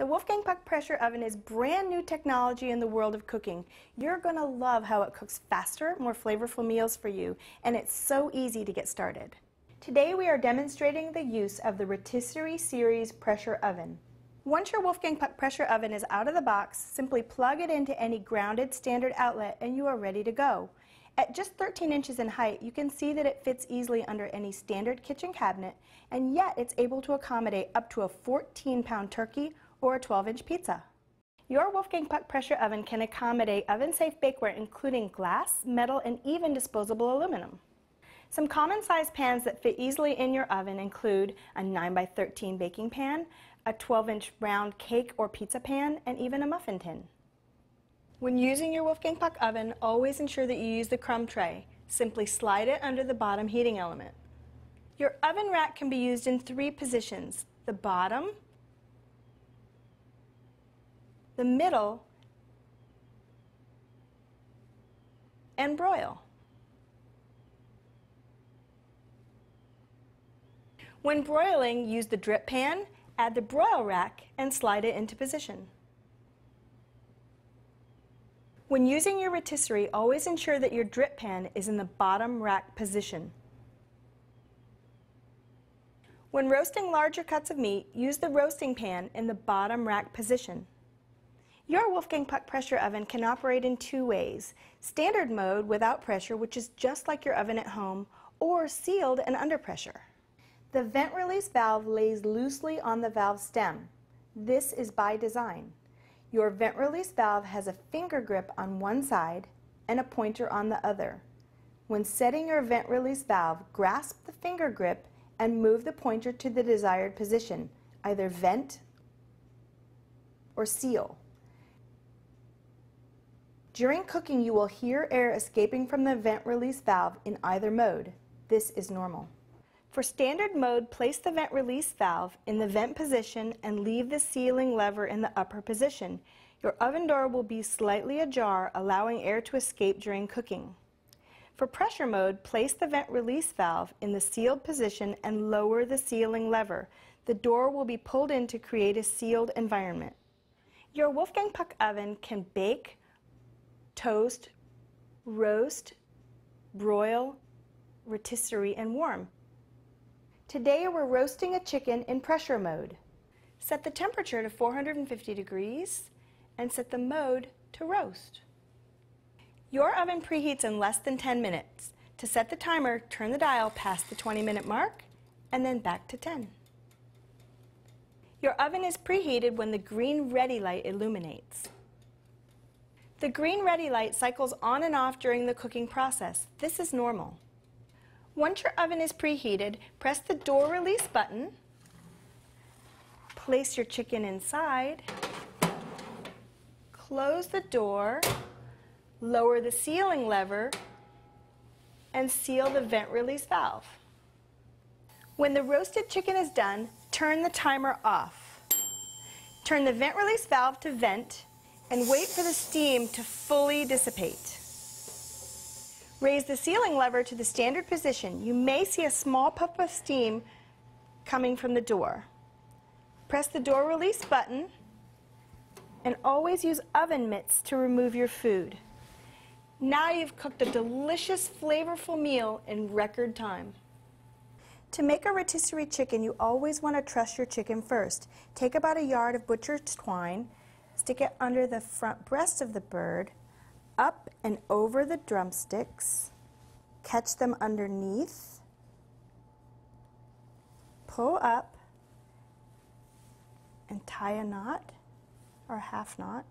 The Wolfgang Puck pressure oven is brand new technology in the world of cooking. You're going to love how it cooks faster, more flavorful meals for you, and it's so easy to get started. Today we are demonstrating the use of the Rotisserie Series pressure oven. Once your Wolfgang Puck pressure oven is out of the box, simply plug it into any grounded standard outlet and you are ready to go. At just 13 inches in height, you can see that it fits easily under any standard kitchen cabinet, and yet it's able to accommodate up to a 14 pound turkey or a 12-inch pizza. Your Wolfgang Puck pressure oven can accommodate oven-safe bakeware including glass, metal, and even disposable aluminum. Some common size pans that fit easily in your oven include a 9 by 13 baking pan, a 12-inch round cake or pizza pan, and even a muffin tin. When using your Wolfgang Puck oven, always ensure that you use the crumb tray. Simply slide it under the bottom heating element. Your oven rack can be used in three positions, the bottom, the middle, and broil. When broiling, use the drip pan, add the broil rack, and slide it into position. When using your rotisserie, always ensure that your drip pan is in the bottom rack position. When roasting larger cuts of meat, use the roasting pan in the bottom rack position. Your Wolfgang Puck pressure oven can operate in two ways. Standard mode without pressure, which is just like your oven at home, or sealed and under pressure. The vent release valve lays loosely on the valve stem. This is by design. Your vent release valve has a finger grip on one side and a pointer on the other. When setting your vent release valve, grasp the finger grip and move the pointer to the desired position, either vent or seal. During cooking, you will hear air escaping from the vent release valve in either mode. This is normal. For standard mode, place the vent release valve in the vent position and leave the sealing lever in the upper position. Your oven door will be slightly ajar, allowing air to escape during cooking. For pressure mode, place the vent release valve in the sealed position and lower the sealing lever. The door will be pulled in to create a sealed environment. Your Wolfgang Puck oven can bake, toast, roast, broil, rotisserie, and warm. Today we're roasting a chicken in pressure mode. Set the temperature to 450 degrees and set the mode to roast. Your oven preheats in less than 10 minutes. To set the timer, turn the dial past the 20 minute mark and then back to 10. Your oven is preheated when the green ready light illuminates. The green ready light cycles on and off during the cooking process. This is normal. Once your oven is preheated, press the door release button, place your chicken inside, close the door, lower the sealing lever, and seal the vent release valve. When the roasted chicken is done, turn the timer off. Turn the vent release valve to vent and wait for the steam to fully dissipate. Raise the sealing lever to the standard position. You may see a small puff of steam coming from the door. Press the door release button and always use oven mitts to remove your food. Now you've cooked a delicious, flavorful meal in record time. To make a rotisserie chicken, you always want to truss your chicken first. Take about a yard of butcher's twine, Stick it under the front breast of the bird, up and over the drumsticks. Catch them underneath. Pull up and tie a knot or a half knot.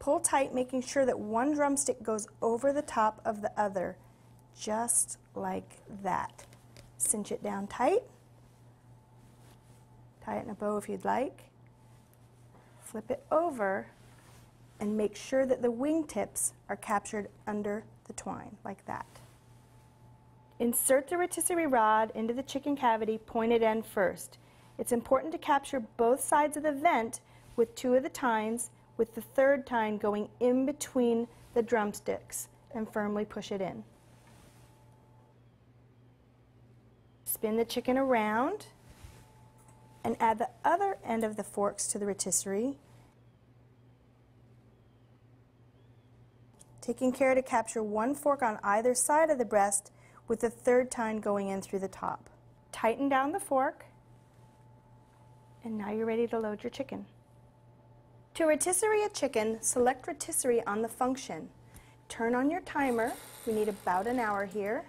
Pull tight, making sure that one drumstick goes over the top of the other, just like that. Cinch it down tight. Tie it in a bow if you'd like flip it over and make sure that the wingtips are captured under the twine, like that. Insert the rotisserie rod into the chicken cavity pointed end first. It's important to capture both sides of the vent with two of the tines, with the third tine going in between the drumsticks and firmly push it in. Spin the chicken around and add the other end of the forks to the rotisserie. Taking care to capture one fork on either side of the breast with the third tine going in through the top. Tighten down the fork, and now you're ready to load your chicken. To rotisserie a chicken, select rotisserie on the function. Turn on your timer. We need about an hour here.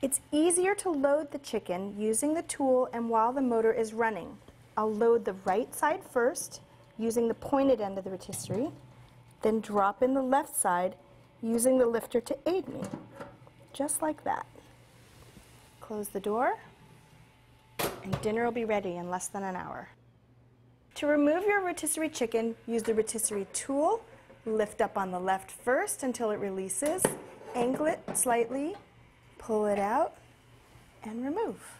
It's easier to load the chicken using the tool and while the motor is running. I'll load the right side first using the pointed end of the rotisserie, then drop in the left side using the lifter to aid me, just like that. Close the door, and dinner will be ready in less than an hour. To remove your rotisserie chicken, use the rotisserie tool, lift up on the left first until it releases, angle it slightly, pull it out, and remove.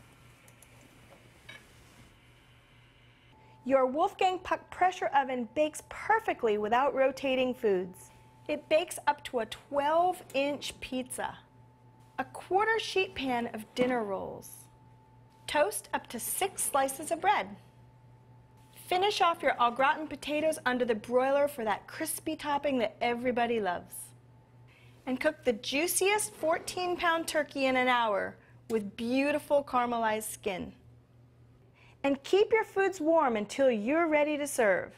Your Wolfgang Puck pressure oven bakes perfectly without rotating foods. It bakes up to a 12 inch pizza, a quarter sheet pan of dinner rolls, toast up to six slices of bread. Finish off your au gratin potatoes under the broiler for that crispy topping that everybody loves. And cook the juiciest 14 pound turkey in an hour with beautiful caramelized skin. And keep your foods warm until you're ready to serve.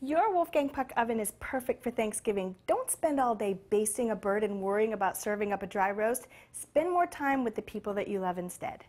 Your Wolfgang Puck oven is perfect for Thanksgiving. Don't spend all day basting a bird and worrying about serving up a dry roast. Spend more time with the people that you love instead.